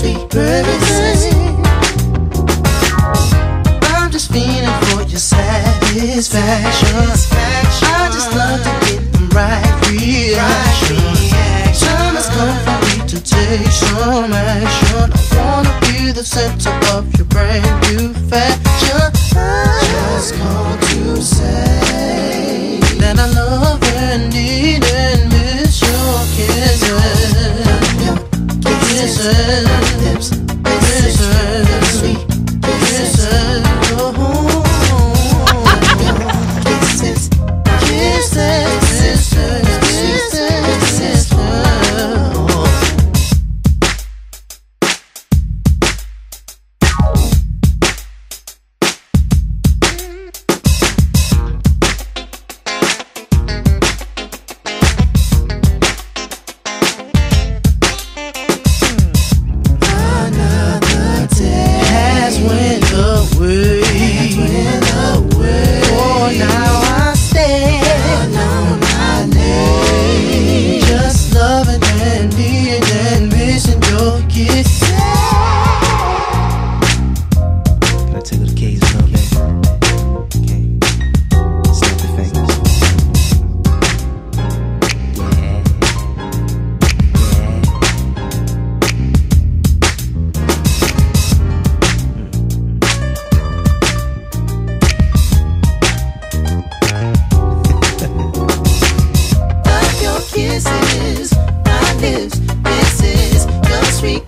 sweet. I'm just feeling for your satisfaction. I just love to get right reaction. For me to take some action. I wanna the center of your brand new fashion. Just call to say that I love and need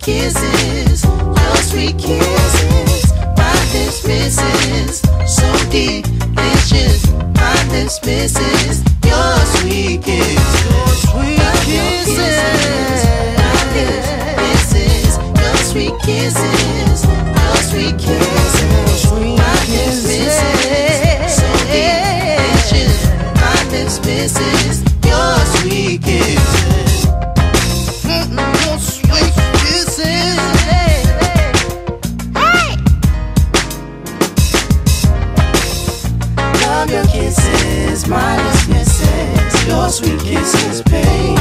kisses, your sweet kisses, my lips, misses so delicious, my lips, misses your sweet kisses, your sweet kisses, my lips, misses your sweet kisses, Love your kisses, my lips misses your sweet kisses, babe.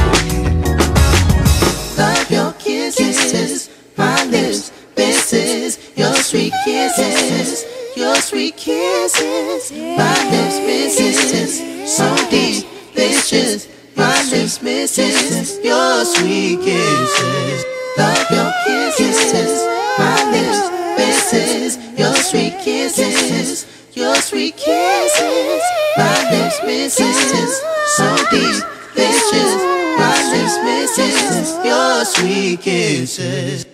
Love your kisses, my lips misses your sweet kisses, your sweet kisses, my lips misses so deep, delicious. My lips misses your sweet kisses. Love your kisses, my lips misses your sweet kisses, your sweet kisses. My lips misses so deep, delicious. My lips misses your sweet kisses.